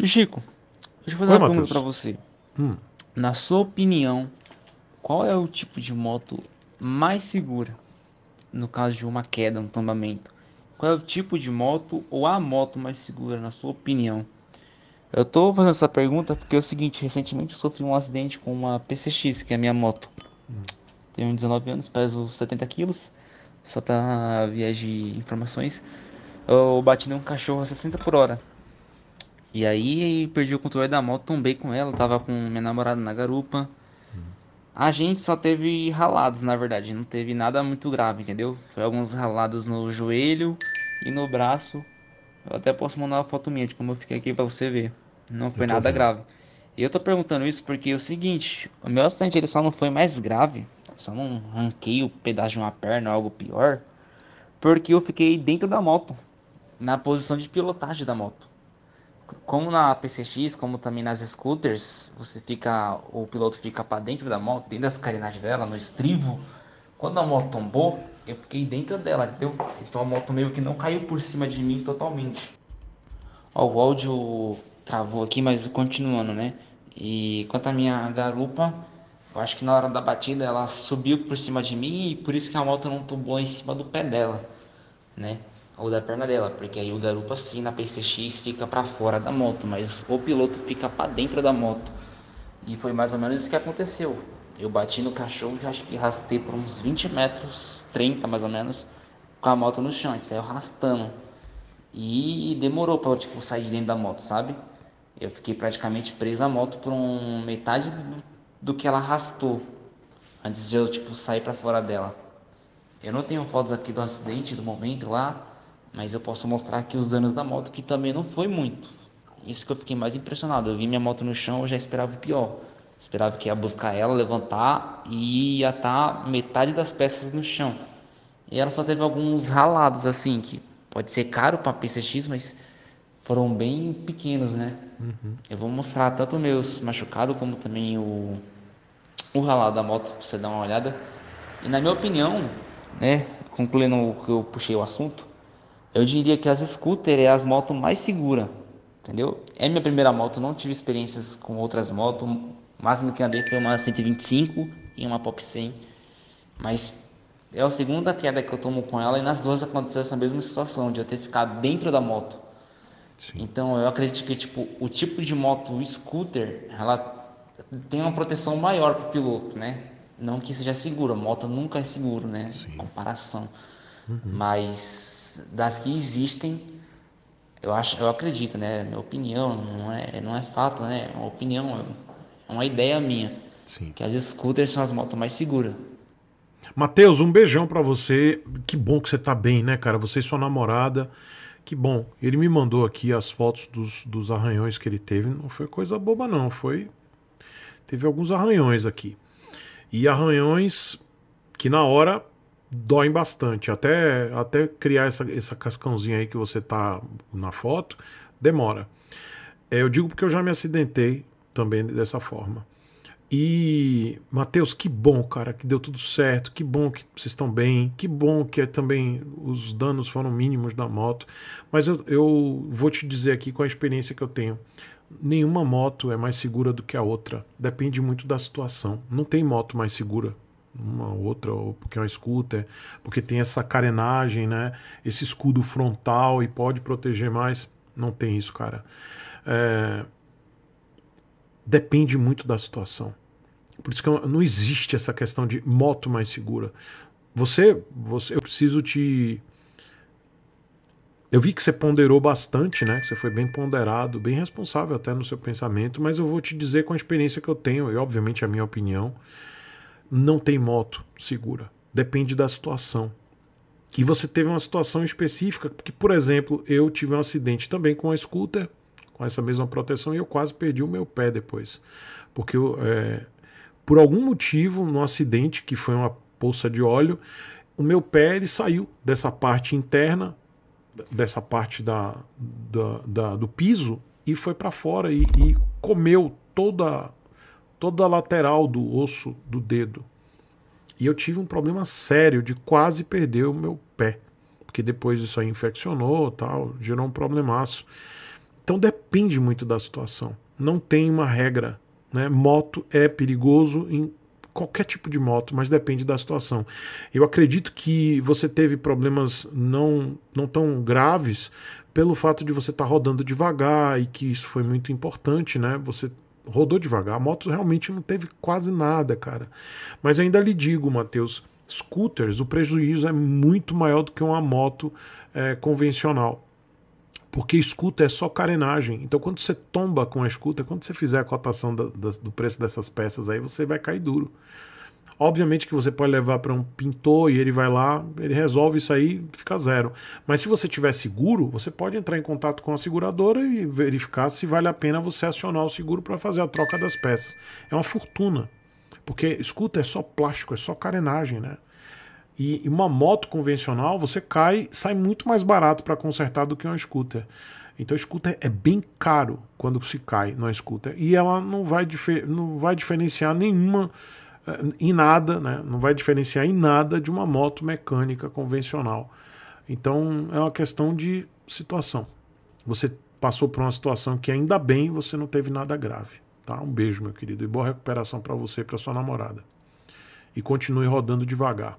Tio Chico, deixa eu fazer Oi, uma pergunta Matheus. pra você. Hum. Na sua opinião, qual é o tipo de moto mais segura? No caso de uma queda, um tombamento. Qual é o tipo de moto ou a moto mais segura, na sua opinião? Eu tô fazendo essa pergunta porque é o seguinte, recentemente eu sofri um acidente com uma PCX, que é a minha moto. Tenho 19 anos, peso 70 quilos, só pra viagem de informações. Eu bati num cachorro a 60 por hora. E aí perdi o controle da moto, tombei com ela, tava com minha namorada na garupa. A gente só teve ralados, na verdade, não teve nada muito grave, entendeu? Foi alguns ralados no joelho e no braço. Eu até posso mandar uma foto minha de como eu fiquei aqui pra você ver. Não foi nada vendo. grave. E eu tô perguntando isso porque é o seguinte, o meu acidente ele só não foi mais grave, só não ranquei o pedaço de uma perna ou algo pior, porque eu fiquei dentro da moto, na posição de pilotagem da moto. Como na PCX, como também nas scooters, você fica, o piloto fica para dentro da moto, dentro das carenagens dela, no estribo. Quando a moto tombou, eu fiquei dentro dela, entendeu? Então a moto meio que não caiu por cima de mim totalmente. Ó, o áudio travou aqui, mas continuando, né? E quanto à minha garupa, eu acho que na hora da batida ela subiu por cima de mim e por isso que a moto não tombou em cima do pé dela, né? Ou da perna dela, porque aí o garupa sim na PCX fica pra fora da moto, mas o piloto fica pra dentro da moto. E foi mais ou menos isso que aconteceu. Eu bati no cachorro e acho que rastei por uns 20 metros, 30 mais ou menos, com a moto no chão, saiu arrastando. E demorou pra eu tipo, sair de dentro da moto, sabe? Eu fiquei praticamente preso à moto por um metade do, do que ela arrastou antes de eu tipo sair pra fora dela. Eu não tenho fotos aqui do acidente do momento lá, mas eu posso mostrar aqui os danos da moto que também não foi muito. Isso que eu fiquei mais impressionado. Eu vi minha moto no chão, eu já esperava o pior. Esperava que ia buscar ela, levantar e ia estar metade das peças no chão. E ela só teve alguns ralados assim, que pode ser caro para PCX, mas foram bem pequenos, né? Eu vou mostrar tanto meus machucados como também o, o ralado da moto pra você dar uma olhada. E na minha opinião, né, concluindo que eu puxei o assunto, eu diria que as scooter é as motos mais seguras, entendeu? É minha primeira moto, não tive experiências com outras motos, o máximo que andei foi uma 125 e uma Pop 100, mas é a segunda queda que eu tomo com ela e nas duas aconteceu essa mesma situação, de eu ter ficado dentro da moto. Então eu acredito que tipo, o tipo de moto scooter, ela tem uma proteção maior para o piloto, né? Não que seja seguro, a moto nunca é seguro, né? Em comparação. Mas das que existem, eu acho, eu acredito, né? Minha opinião, não é, não é fato, né? É uma opinião, é uma ideia minha. Sim. Que as scooters são as motos mais seguras. Matheus, um beijão pra você. Que bom que você tá bem, né, cara? Você e sua namorada. Que bom. Ele me mandou aqui as fotos dos, dos arranhões que ele teve. Não foi coisa boba, não. Foi. Teve alguns arranhões aqui. E arranhões que na hora doem bastante. Até, até criar essa, essa cascãozinha aí que você tá na foto, demora. É, eu digo porque eu já me acidentei também dessa forma. E, Matheus, que bom, cara, que deu tudo certo, que bom que vocês estão bem, que bom que é também os danos foram mínimos da moto. Mas eu, eu vou te dizer aqui com a experiência que eu tenho. Nenhuma moto é mais segura do que a outra. Depende muito da situação. Não tem moto mais segura uma outra, ou porque é uma scooter, porque tem essa carenagem, né? Esse escudo frontal e pode proteger mais. Não tem isso, cara. É, Depende muito da situação. Por isso que não existe essa questão de moto mais segura. Você, você, eu preciso te. Eu vi que você ponderou bastante, né? Você foi bem ponderado, bem responsável até no seu pensamento, mas eu vou te dizer com a experiência que eu tenho, e obviamente a minha opinião, não tem moto segura. Depende da situação. E você teve uma situação específica, porque, por exemplo, eu tive um acidente também com a scooter, com essa mesma proteção, e eu quase perdi o meu pé depois. Porque eu, é, por algum motivo, no acidente, que foi uma poça de óleo, o meu pé ele saiu dessa parte interna, dessa parte da, da- da- do piso, e foi para fora e, e comeu toda, toda a lateral do osso do dedo. E eu tive um problema sério de quase perder o meu pé. Porque depois isso aí infeccionou tal, gerou um problemaço. Então depende muito da situação. Não tem uma regra. Né? Moto é perigoso em qualquer tipo de moto, mas depende da situação. Eu acredito que você teve problemas não, não tão graves pelo fato de você estar tá rodando devagar e que isso foi muito importante, né? Você rodou devagar. A moto realmente não teve quase nada, cara. Mas ainda lhe digo, Matheus, scooters, o prejuízo é muito maior do que uma moto é, convencional. Porque scooter é só carenagem. Então, quando você tomba com a scooter, quando você fizer a cotação da, da, do preço dessas peças aí, você vai cair duro. Obviamente que você pode levar para um pintor e ele vai lá, ele resolve isso aí, fica zero. Mas se você tiver seguro, você pode entrar em contato com a seguradora e verificar se vale a pena você acionar o seguro para fazer a troca das peças. É uma fortuna. Porque scooter é só plástico, é só carenagem, né? E uma moto convencional, você cai, sai muito mais barato para consertar do que uma scooter. Então, scooter é bem caro quando se cai numa scooter. E ela não vai, não vai diferenciar nenhuma em nada, né? não vai diferenciar em nada de uma moto mecânica convencional. Então é uma questão de situação. Você passou por uma situação que ainda bem você não teve nada grave. Tá? Um beijo, meu querido, e boa recuperação para você e para sua namorada. E continue rodando devagar.